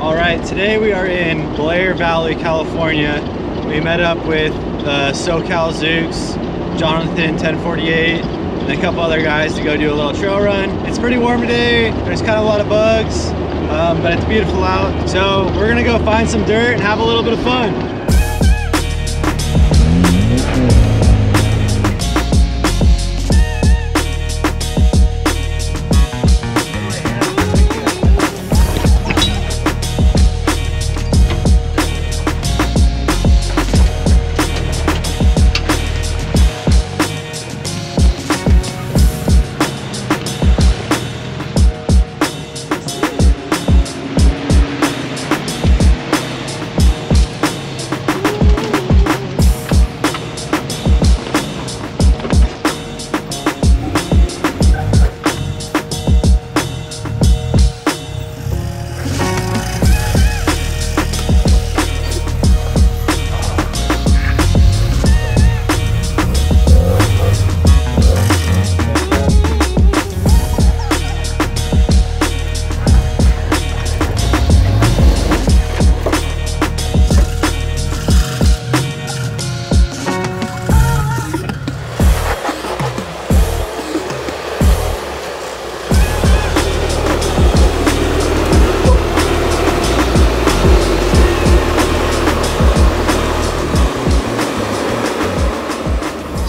All right, today we are in Blair Valley, California. We met up with the SoCal Zuks, Jonathan 1048, and a couple other guys to go do a little trail run. It's pretty warm today. There's kind of a lot of bugs, um, but it's beautiful out. So we're gonna go find some dirt and have a little bit of fun.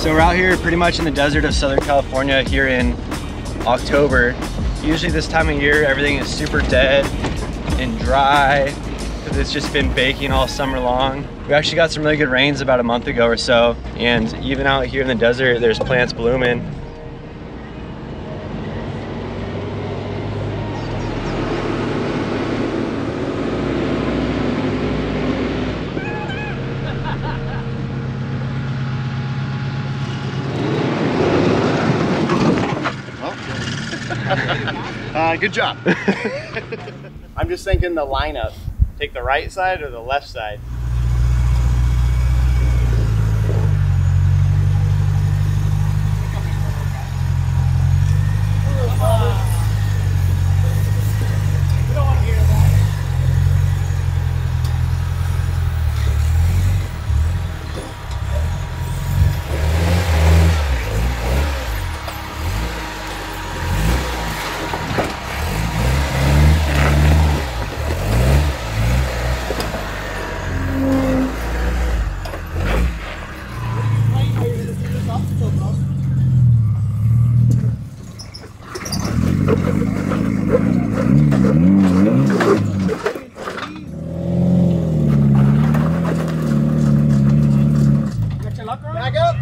So we're out here pretty much in the desert of Southern California here in October. Usually this time of year, everything is super dead and dry because it's just been baking all summer long. We actually got some really good rains about a month ago or so. And even out here in the desert, there's plants blooming. Uh, good job. I'm just thinking the lineup. Take the right side or the left side? Back up.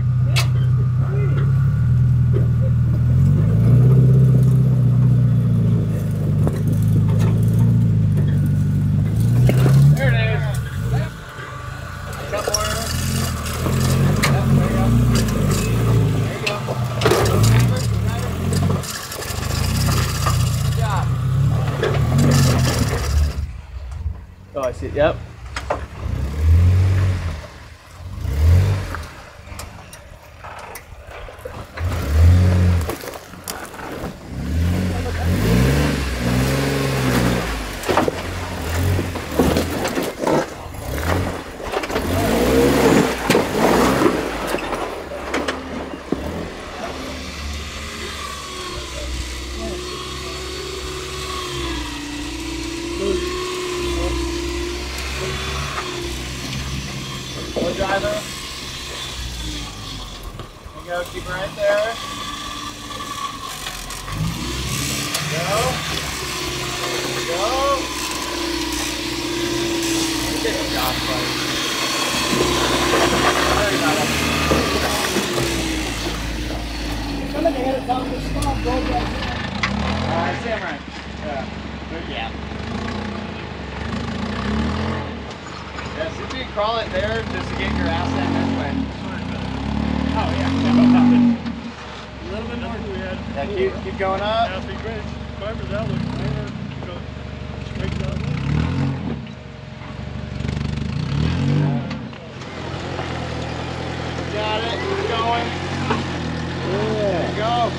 There it is. Couple more. Yep, there you go. There you go. Driver, driver. Good job. Oh, I see. Yep. Go driver. There you go, keep it right there. Go. Go. Good job, buddy. There you go. Somebody had it down the stop, go back. Alright, Samurai. Yeah. Good yeah. Yeah, see if you can crawl it there just to get your ass in this way. Oh yeah. A little bit north we had. Yeah, keep, keep going up. Happy Grange, Farmer's Outlook, corner, you know, straight down. Got it. Keep going. There go.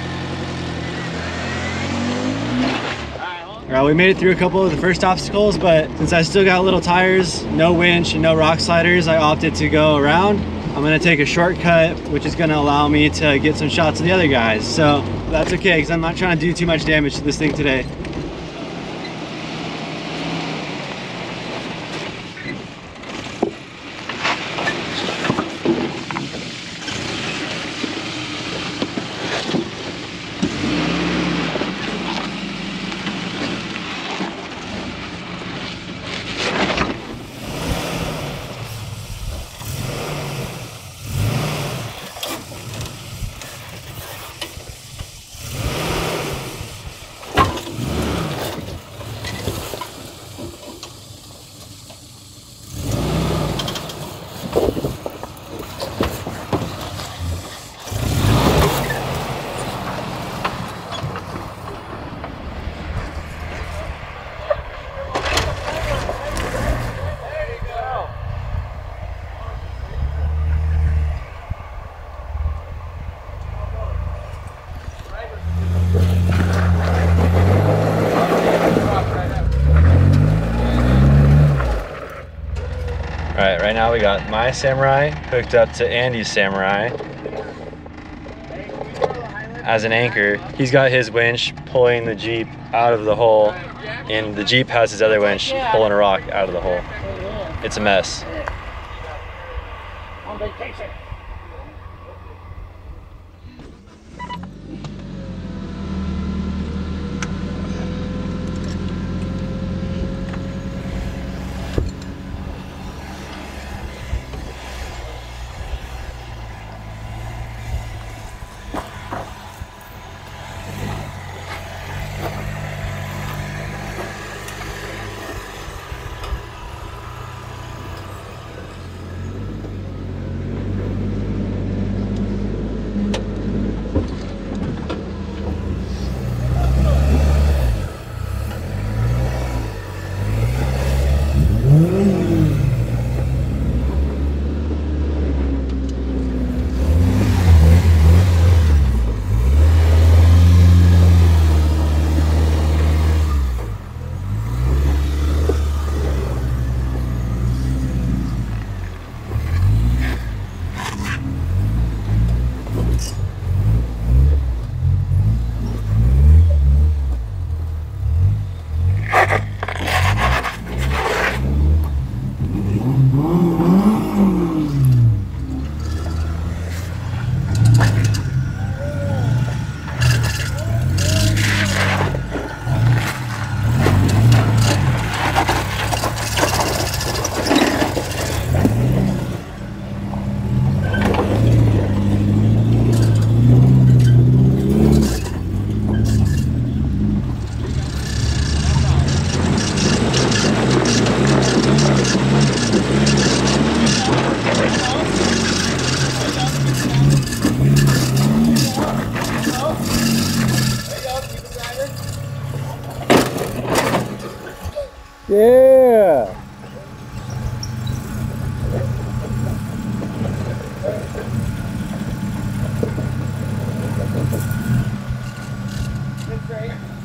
Alright, hold Uh, we made it through a couple of the first obstacles, but since I still got little tires, no winch, and no rock sliders, I opted to go around. I'm gonna take a shortcut, which is gonna allow me to get some shots of the other guys. So that's okay, because I'm not trying to do too much damage to this thing today. All right, right now we got my samurai hooked up to Andy's samurai as an anchor. He's got his winch pulling the Jeep out of the hole, and the Jeep has his other winch pulling a rock out of the hole. It's a mess.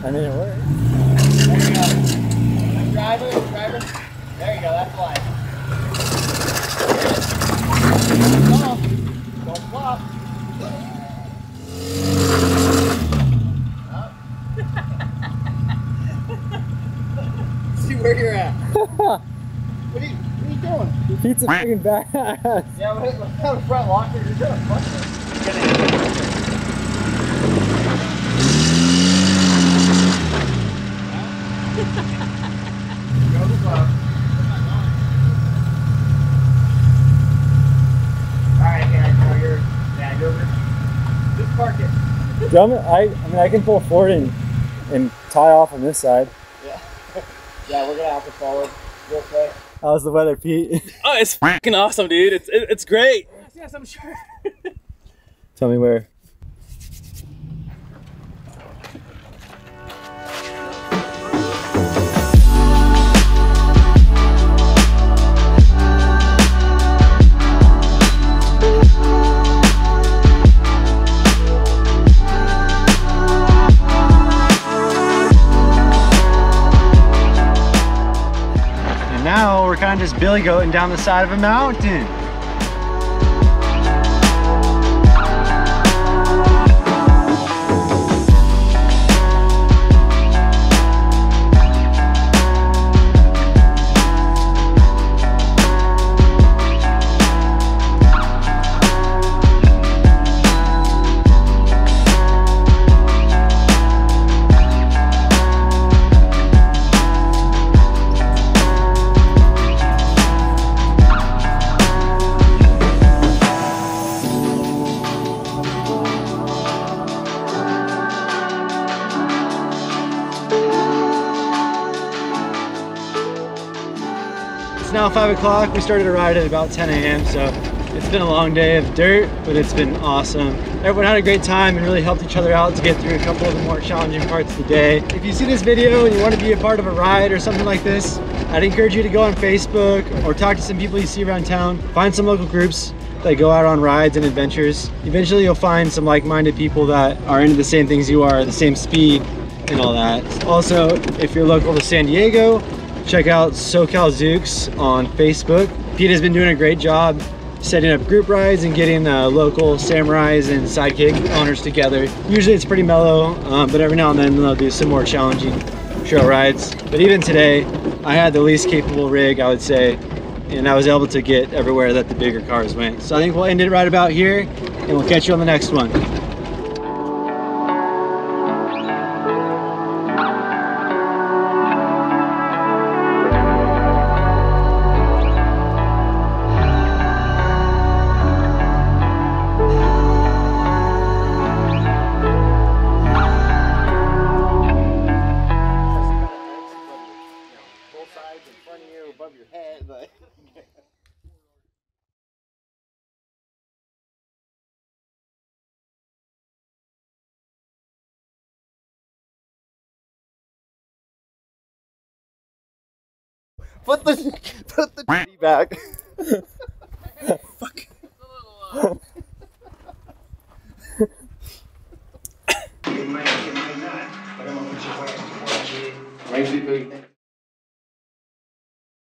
I mean, it worked. There you go. Driver, driver. There you go, that's why. Don't Don't flop. See where you're at. what, are you, what are you doing? Pizza fucking badass. Yeah, what, what kind of front locker? You're gonna fuck it. Go to. Alright, guys, now you're. Yeah, go over. Just park it. Dumb. I, I mean, I can pull forward and, and tie off on this side. Yeah. yeah, we're gonna have to forward real quick. How's the weather, Pete? Oh, it's fucking awesome, dude. It's it, it's great. Yes, Yes, I'm sure. Tell me where. Billy goating down the side of a mountain. Now 5 o'clock. We started a ride at about 10 a.m. So it's been a long day of dirt, but it's been awesome. Everyone had a great time and really helped each other out to get through a couple of the more challenging parts of the day. If you see this video and you want to be a part of a ride or something like this, I'd encourage you to go on Facebook or talk to some people you see around town. Find some local groups that go out on rides and adventures. Eventually you'll find some like-minded people that are into the same things you are, the same speed and all that. Also, if you're local to San Diego, check out SoCal Zuks on Facebook. Pete has been doing a great job setting up group rides and getting uh, local samurais and sidekick owners together. Usually it's pretty mellow, um, but every now and then they'll do some more challenging trail rides. But even today, I had the least capable rig, I would say, and I was able to get everywhere that the bigger cars went. So I think we'll end it right about here, and we'll catch you on the next one. Put the put the back. Fuck. It might, it might not, but I'm gonna put your wife to work. Might be big.